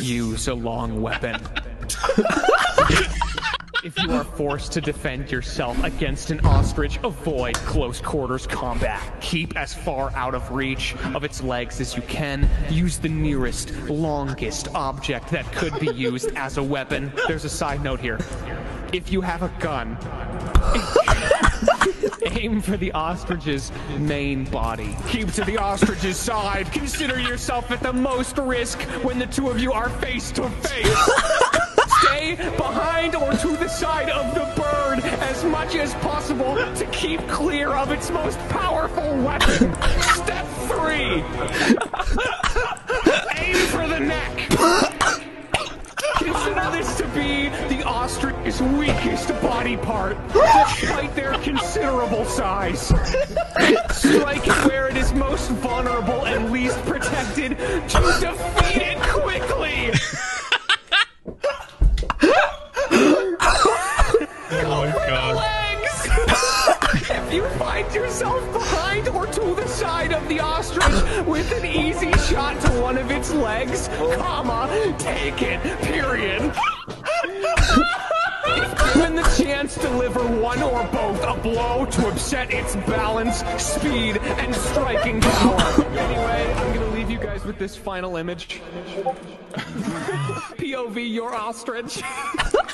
use a long weapon. If you are forced to defend yourself against an ostrich, avoid close quarters combat. Keep as far out of reach of its legs as you can. Use the nearest, longest object that could be used as a weapon. There's a side note here. If you have a gun, aim for the ostrich's main body. Keep to the ostrich's side. Consider yourself at the most risk when the two of you are face to face. Stay behind or to the side of the bird as much as possible to keep clear of its most powerful weapon. Step three. Ostrich's weakest body part, despite their considerable size. Strike it where it is most vulnerable and least protected to defeat it quickly. Oh my god. legs! if you find yourself behind or to the side of the ostrich with an easy shot to one of its legs, comma, take it, period. Deliver one or both a blow to upset its balance, speed, and striking power. Anyway, I'm gonna leave you guys with this final image. POV, your ostrich.